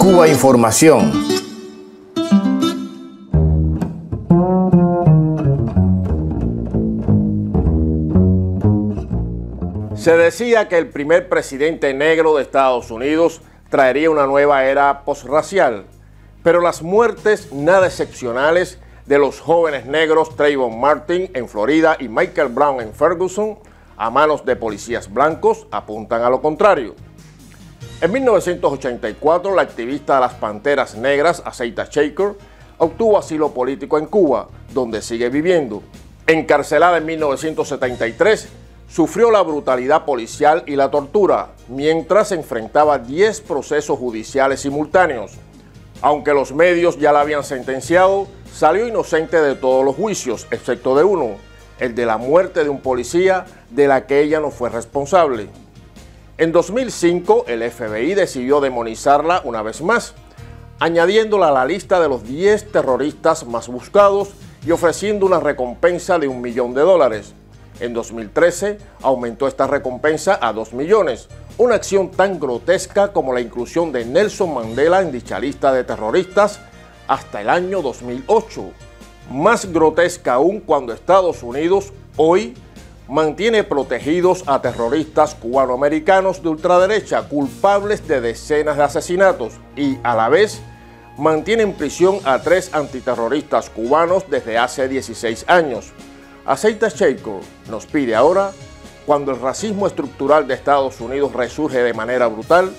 Cuba Información. Se decía que el primer presidente negro de Estados Unidos traería una nueva era posracial, pero las muertes nada excepcionales de los jóvenes negros Trayvon Martin en Florida y Michael Brown en Ferguson a manos de policías blancos apuntan a lo contrario. En 1984, la activista de las Panteras Negras, Aceita Shaker, obtuvo asilo político en Cuba, donde sigue viviendo. Encarcelada en 1973, sufrió la brutalidad policial y la tortura, mientras enfrentaba 10 procesos judiciales simultáneos. Aunque los medios ya la habían sentenciado, salió inocente de todos los juicios, excepto de uno, el de la muerte de un policía de la que ella no fue responsable. En 2005, el FBI decidió demonizarla una vez más, añadiéndola a la lista de los 10 terroristas más buscados y ofreciendo una recompensa de un millón de dólares. En 2013 aumentó esta recompensa a 2 millones, una acción tan grotesca como la inclusión de Nelson Mandela en dicha lista de terroristas hasta el año 2008. Más grotesca aún cuando Estados Unidos hoy mantiene protegidos a terroristas cubanoamericanos de ultraderecha culpables de decenas de asesinatos y a la vez mantiene en prisión a tres antiterroristas cubanos desde hace 16 años. Aceita Shaker nos pide ahora, cuando el racismo estructural de Estados Unidos resurge de manera brutal,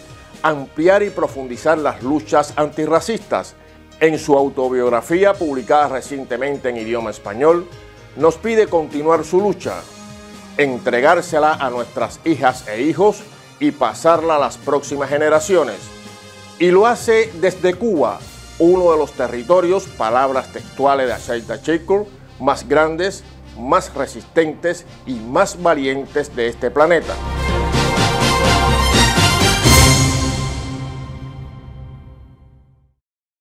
ampliar y profundizar las luchas antirracistas. En su autobiografía publicada recientemente en idioma español, nos pide continuar su lucha, entregársela a nuestras hijas e hijos y pasarla a las próximas generaciones. Y lo hace desde Cuba, uno de los territorios, palabras textuales de Aceita Shaker, más grandes, más resistentes y más valientes de este planeta.